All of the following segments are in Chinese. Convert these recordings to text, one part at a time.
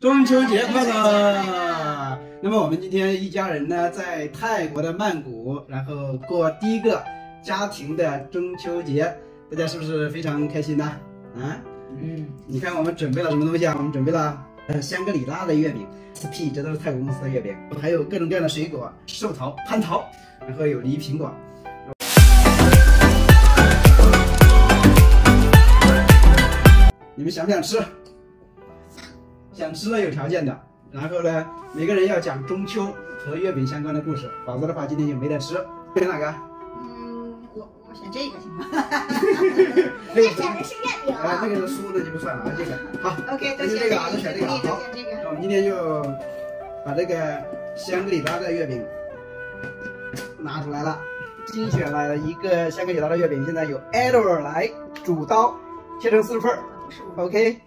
中秋节快乐！那么我们今天一家人呢，在泰国的曼谷，然后过第一个家庭的中秋节，大家是不是非常开心呢？啊，嗯，你看我们准备了什么东西啊？我们准备了呃香格里拉的月饼，SP，这都是泰国公司的月饼，还有各种各样的水果，寿桃、蟠桃，然后有梨、苹果。你们想不想吃？想吃的有条件的，然后呢，每个人要讲中秋和月饼相关的故事，否则的话今天就没得吃。选哪个？嗯，我我选这个行吗？那个选的是月饼啊，那个是输的就不算了啊，这个好。OK，那就这个啊，就选这个啊。都好，选这个。那我们今天就把这个香格里拉的月饼拿出来了，精选了一个香格里拉的月饼，现在由 Edward 来主刀切成四份儿。OK，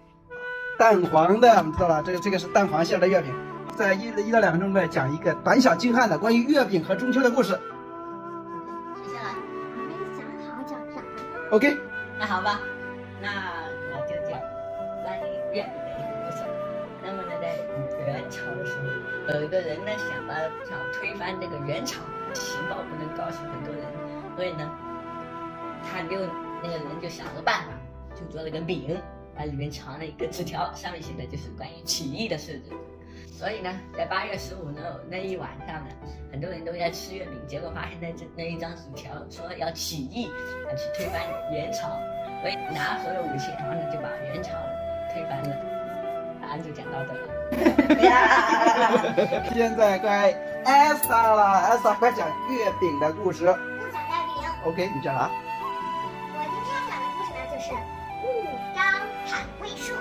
蛋黄的我们知道了，这个这个是蛋黄馅的月饼，在一一到两分钟内讲一个短小精悍的关于月饼和中秋的故事。谁先来？还没想好讲啥。OK，那好吧，那我就讲关于月饼的一个故事。那么呢，在元朝的时候，有一个人呢想把想推翻这个元朝，情报不能告诉很多人，所以呢，他就那个人就想了个办法，就做了个饼，把里面藏了一个纸条，上面写的就是关于起义的事情。所以呢，在八月十五呢那一晚上呢，很多人都在吃月饼，结果发现那这那一张纸条说要起义，要去推翻元朝，所以拿所有武器，然后呢就把元朝推翻了。答案就讲到这了。现在该 Esther 了，Esther 快讲月饼的故事。不讲月饼，OK，你讲啊。我今天要讲的故事呢，就是砍桂树。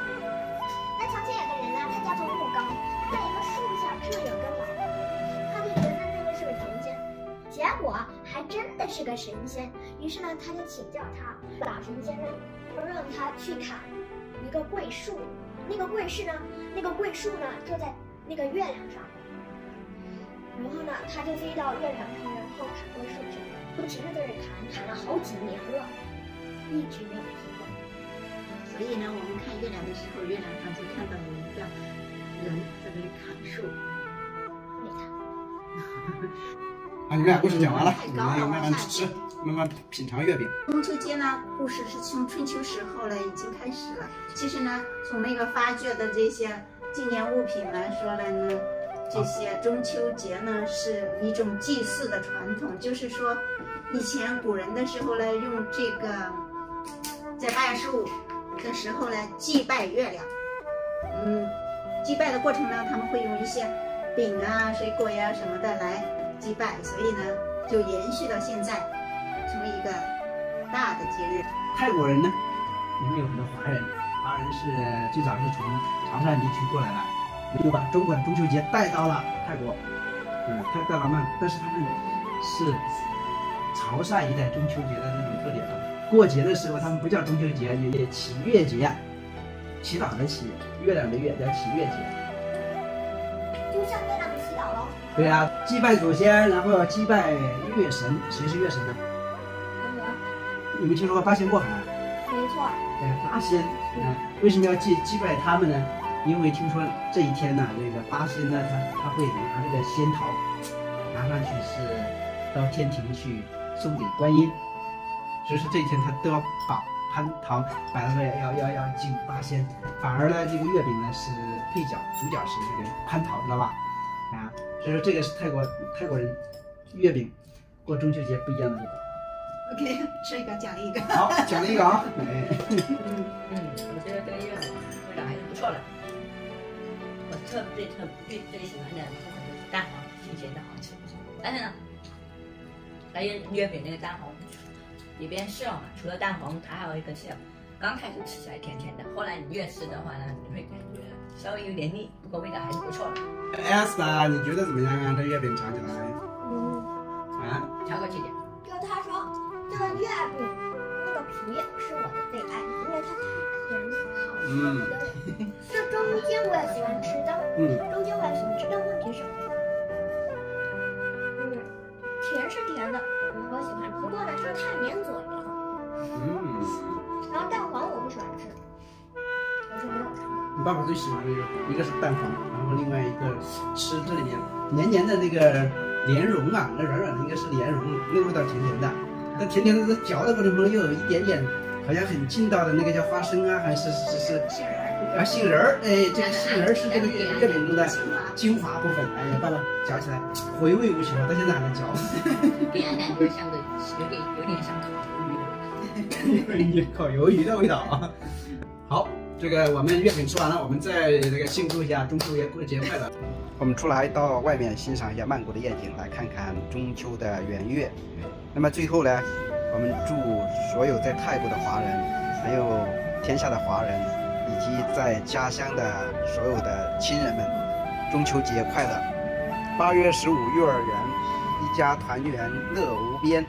那从前有个人呢，他叫做木刚，他在一个树下这有根老树，他就觉得那个是个神仙，结果还真的是个神仙。于是呢，他就请教他，老神仙呢，就让他去砍一个桂树。那个桂树呢，那个桂树呢，就在那个月亮上。然后呢，他就飞到月亮上，然后砍桂树去了，不停的在这砍，砍了好几年了，一直没有停。所以呢，我们看月亮的时候，月亮上就看到有一个人在那里砍树。没看，好，你们俩故事讲完了，你太高了们慢慢吃，慢慢品尝月饼。中秋节呢，故事是从春秋时候呢已经开始了。其实呢，从那个发掘的这些纪念物品来说来呢，这些中秋节呢是一种祭祀的传统，就是说，以前古人的时候呢，用这个在八月十五的时候呢祭拜月亮。嗯，祭拜的过程呢，他们会用一些饼啊、水果呀、什么的来祭拜，所以呢就延续到现在，成为一个大的节日。泰国人呢，里面有很多华人，华人是最早是从潮汕地区过来的，就把中国的中秋节带到了泰国，嗯，带到了曼，但是他们是潮汕一带中秋节的那种特点啊。过节的时候，他们不叫中秋节，也也祈月节，祈祷的祈，月亮的月叫祈月节。就向月亮祈祷喽。对呀、祭拜祖先，然后祭拜月神，谁是月神呢？你们听说过八仙过海？没错，哎，八仙，嗯，为什么要祭祭拜他们呢？因为听说这一天呢，这个八仙呢，他他会拿这个仙桃，拿上去是到天庭去送给观音，所以说这一天他都要把蟠桃摆到这儿，要要要敬八仙，反而呢，这个月饼呢是配角，主角是这个蟠桃，知道吧？啊，所以说这个是泰国泰国人月饼过中秋节不一样的地方。OK，吃一个奖励一个。好，奖励一个啊，哎。嗯，嗯，我觉得这个月饼味道还是不错的。我特最特最最喜欢的部分就是蛋黄，新鲜的好吃。但是呢，还有月饼那个蛋黄里边馅嘛，除了蛋黄，它还有一个馅。刚开始吃起来甜甜的，后来你越吃的话呢，你会感觉稍微有点腻，不过味道还是不错的。Esther，你觉得怎么样啊？这月饼尝起来嗯，啊？调过去点。就他说这个月饼那个皮是我的最爱，因为它太甜好吃嗯了。这中间我也喜欢吃，的嗯，你爸爸最喜欢的就是一个是蛋黄，然后另外一个吃这里面黏黏的那个莲蓉啊，那软软的应该是莲蓉，那个味道甜甜的。那甜甜的在嚼的过程中又有一点点好像很劲道的那个叫花生啊，还是是是杏仁儿，啊杏仁儿，哎，这个杏仁儿是这个月月饼中的精华部分。哎呀，爸爸嚼起来回味无穷，到现在还在嚼。给人感觉像个有点有点像烤鱿鱼的味道。烤鱿鱼的味道啊。好，这个我们月饼吃完了，我们再这个庆祝一下中秋节过节快乐。我们出来到外面欣赏一下曼谷的夜景，来看看中秋的圆月。那么最后呢，我们祝所有在泰国的华人，还有天下的华人，以及在家乡的所有的亲人们，中秋节快乐！八月十五幼儿园，一家团圆乐无边。